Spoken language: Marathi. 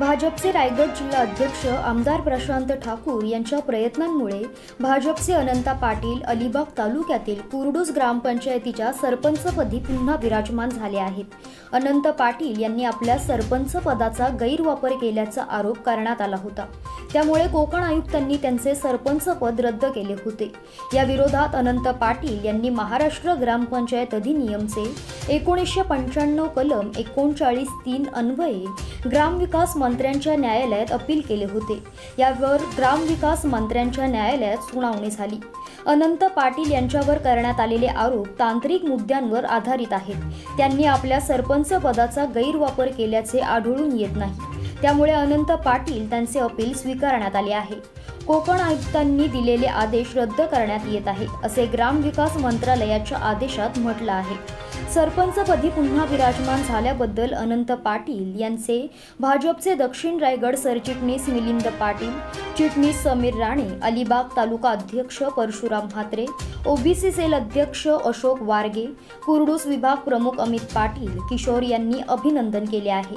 भाजपचे रायगड जिल्हा अध्यक्ष आमदार प्रशांत ठाकूर यांच्या प्रयत्नांमुळे भाजपचे अनंता पाटील अलिबाग तालुक्यातील कुर्डूस ग्रामपंचायतीच्या सरपंचपदी पुन्हा विराजमान झाले आहेत. अनंत पाटील यांनी आपल्या सरपंच पदाचा गैरवापर केल्याचा आरोप करण्यात आला होता. त्यामुळे कोकण आयुक्तांनी त्यांचे सरपंच पद रद्द केले होते. या विरोधात अनंत पाटील यांनी महाराष्ट्र ग्रामपंचायत अधिनियमचे एकोणीसशे पंच्याण्णव कलम एकोणचाळीस तीन अन्वये ग्रामविकास मंत्र्यांच्या न्यायालयात अपील केले होते. यावर ग्रामविकास मंत्र्यांच्या न्यायालयात सुनावणी झाली. अनंत पाटील यांच्यावर करण्यात आलेले आरोप तांत्रिक मुद्द्यांवर आधारित आहेत. त्यांनी आपल्या सरपंच पदाचा गैरवापर केल्याचे आढळून येत नाही. त्यामुळे अनंत पाटील त्यांचे अपील स्वीकारण्यात आले आहे. कोकण आयुक्तांनी दिलेले आदेश रद्द करण्यात येत आहे असे ग्रामविकास मंत्रालयाच्या आदेशात म्हटलं आहे. सरपंचपदी पुन्हा विराजमान झाल्याबद्दल अनंत पाटील यांचे भाजपचे दक्षिण रायगड सरचिटणीस मिलिंद पाटील चिटणीस समीर राणे अलिबाग तालुका अध्यक्ष परशुराम म्हात्रे ओबीसी सेल अध्यक्ष अशोक वारगे कुरडूस विभाग प्रमुख अमित पाटील किशोर यांनी अभिनंदन केले आहे.